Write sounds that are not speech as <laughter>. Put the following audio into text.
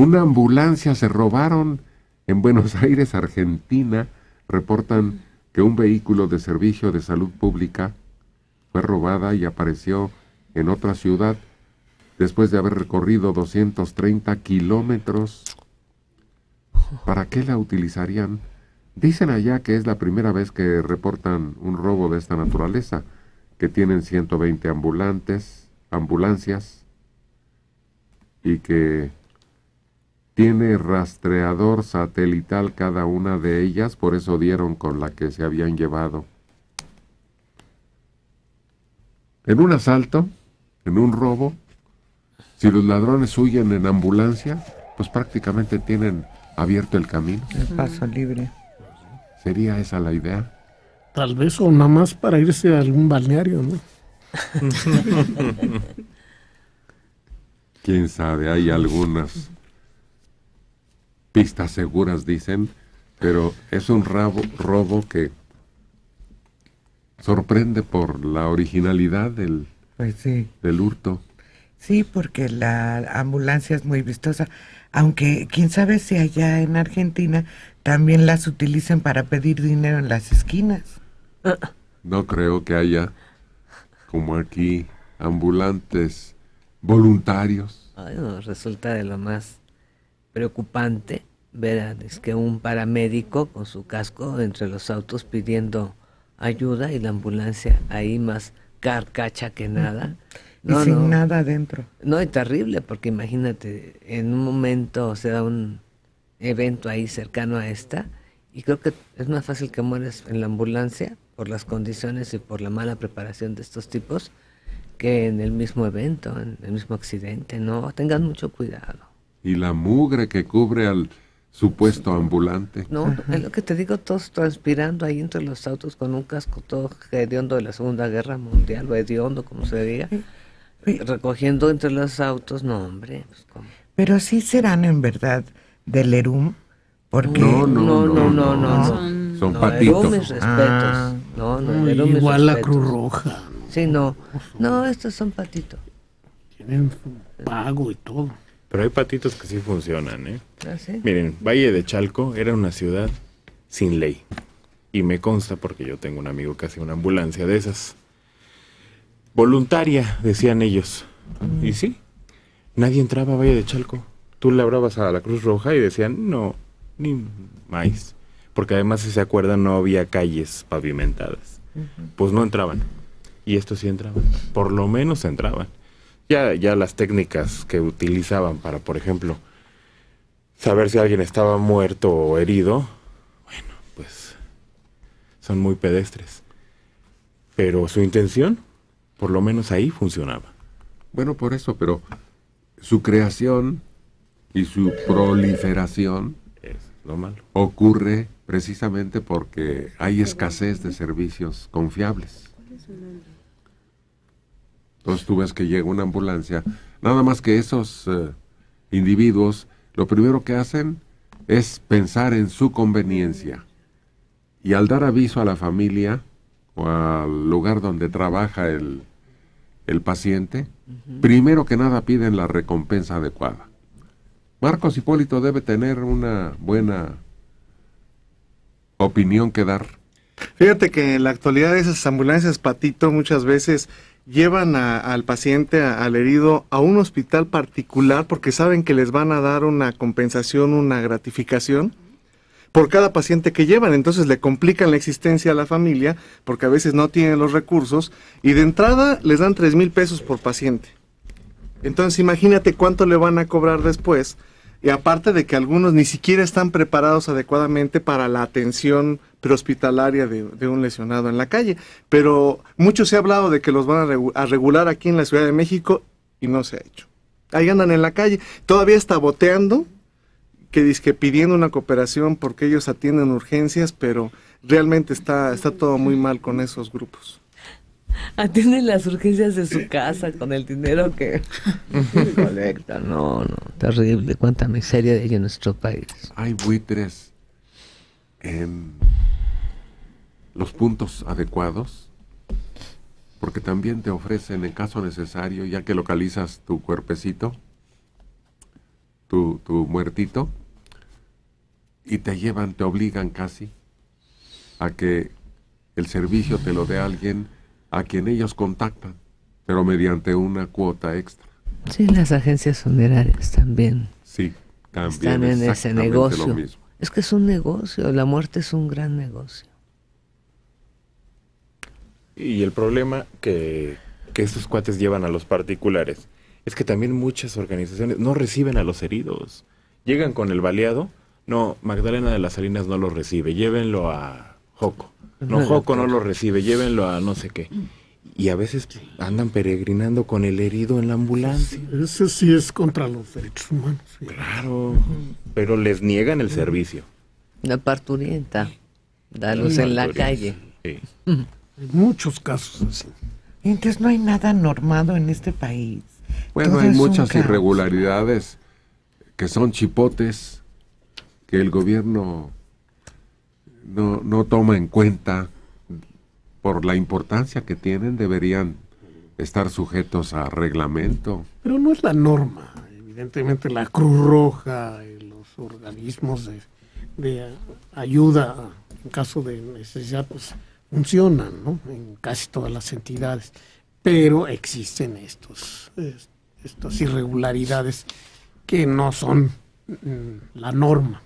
Una ambulancia se robaron en Buenos <laughs> Aires, Argentina. Reportan que un vehículo de servicio de salud pública fue robada y apareció en otra ciudad después de haber recorrido 230 kilómetros. ¿Para qué la utilizarían? Dicen allá que es la primera vez que reportan un robo de esta naturaleza, que tienen 120 ambulantes, ambulancias y que tiene rastreador satelital cada una de ellas, por eso dieron con la que se habían llevado. En un asalto, en un robo, si los ladrones huyen en ambulancia, pues prácticamente tienen abierto el camino. El paso libre. ¿Sería esa la idea? Tal vez o nada más para irse a algún balneario, ¿no? <laughs> Quién sabe, hay algunas pistas seguras, dicen, pero es un rabo, robo que sorprende por la originalidad del, Pues sí. del hurto. Sí, porque la ambulancia es muy vistosa. Aunque quién sabe si allá en Argentina también las utilicen para pedir dinero en las esquinas. No creo que haya, como aquí, ambulantes voluntarios. Ay, no, resulta de lo más preocupante ver es que un paramédico con su casco entre los autos pidiendo ayuda y la ambulancia ahí más carcacha que nada. y sin nada adentro. No, es terrible, porque imagínate, en un momento se da un evento ahí cercano a esta, y creo que es más fácil que mueres en la ambulancia por las condiciones y por la mala preparación de estos tipos que en el mismo evento, en el mismo accidente. No, tengan mucho cuidado. Y la mugre que cubre al supuesto ambulante. No, es lo que te digo, todos transpirando ahí entre los autos con un casco todo hediondo de la Segunda Guerra Mundial, o hediondo, como se diga, recogiendo entre los autos, no, hombre, pues, ¿cómo? Pero sí serán en verdad del ERUM, porque... No, no, no, no, no, no. Son, son No, patitos. Eru, mis respetos. Ah. no, no, No, igual la respetos. Cruz Roja. Sí, no. No, estos son patitos. Tienen su pago y todo. Pero hay patitos que sí funcionan, ¿eh? ¿Ah, sí? Miren, Valle de Chalco era una ciudad sin ley. Y me consta porque yo tengo un amigo que hace una ambulancia de esas. Voluntaria, decían ellos. Y sí, nadie entraba a Valle de Chalco. Tú le hablabas a la Cruz Roja y decían, no, ni más. Porque además, si se acuerdan, no había calles pavimentadas. Pues no entraban. Y estos sí entraban. Por lo menos entraban. Ya, ya las técnicas que utilizaban para, por ejemplo, saber si alguien estaba muerto o herido, bueno, pues son muy pedestres. Pero su intención, por lo menos ahí funcionaba. Bueno, por eso, pero su creación y su proliferación Es lo malo. ocurre precisamente porque hay escasez de servicios confiables. Entonces tú ves que llega una ambulancia, nada más que esos eh, individuos, lo primero que hacen es pensar en su conveniencia. Y al dar aviso a la familia o al lugar donde trabaja el, el paciente, primero que nada piden la recompensa adecuada. Marcos Hipólito debe tener una buena opinión que dar. Fíjate que en la actualidad esas ambulancias patito muchas veces llevan al paciente, al herido, a un hospital particular porque saben que les van a dar una compensación, una gratificación por cada paciente que llevan. Entonces le complican la existencia a la familia porque a veces no tienen los recursos y de entrada les dan tres mil pesos por paciente. Entonces imagínate cuánto le van a cobrar después. Y aparte de que algunos ni siquiera están preparados adecuadamente para la atención prehospitalaria de, de un lesionado en la calle. Pero mucho se ha hablado de que los van a, regu- a regular aquí en la Ciudad de México y no se ha hecho. Ahí andan en la calle, todavía está boteando, que dizque pidiendo una cooperación porque ellos atienden urgencias, pero realmente está, está todo muy mal con esos grupos. Atienden las urgencias de su casa con el dinero que <laughs> colecta. No, no, terrible. Cuánta miseria hay en nuestro país. Hay buitres en los puntos adecuados, porque también te ofrecen, en caso necesario, ya que localizas tu cuerpecito, tu, tu muertito y te llevan, te obligan casi a que el servicio te lo dé alguien a quien ellos contactan, pero mediante una cuota extra. Sí, las agencias funerarias también Sí, también están en ese negocio. lo mismo. Es que es un negocio, la muerte es un gran negocio. Y el problema que, que estos cuates llevan a los particulares es que también muchas organizaciones no reciben a los heridos. Llegan con el baleado, no, Magdalena de las Salinas no lo recibe, llévenlo a Joco. No, Joco no lo recibe, llévenlo a no sé qué. Y a veces andan peregrinando con el herido en la ambulancia. Ese sí es contra los derechos humanos. sí. Claro, pero les niegan el servicio. La parturienta, da luz en la calle. Sí. Hay muchos casos así. Entonces no hay nada normado en este país. Bueno, Todo hay muchas irregularidades que son chipotes que el gobierno no, no toma en cuenta por la importancia que tienen, deberían estar sujetos a reglamento. Pero no es la norma. Evidentemente la Cruz Roja, y los organismos de, ayuda en caso de necesidad, pues funcionan, ¿no? En casi todas las entidades. Pero existen estos, es- estas irregularidades que no son mm, la norma.